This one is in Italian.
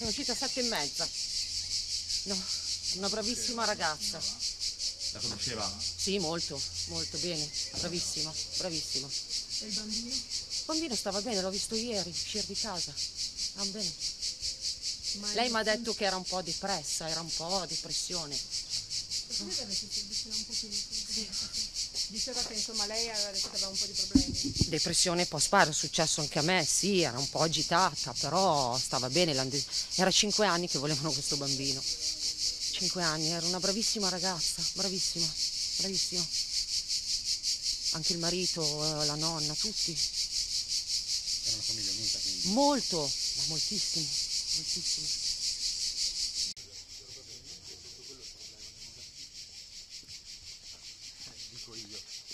Sono uscita a sette e mezza. No, una bravissima ragazza. La conosceva? Sì, molto, molto bene. Bravissima, bravissima. E il bambino? Il bambino stava bene, l'ho visto ieri, uscire di casa. Stava bene. Ma Lei mi ha detto che era un po' depressa, era un po' depressione. Se si avvicina un pochino? Diceva che insomma lei aveva detto che aveva un po' di problemi. Depressione post-parto, è successo anche a me, sì, era un po' agitata, però stava bene. Era cinque anni che volevano questo bambino. Cinque anni, era una bravissima ragazza, bravissima, bravissima. Anche il marito, eh, la nonna, tutti. Era una famiglia unita quindi. Molto, ma moltissimo, moltissimo. for you.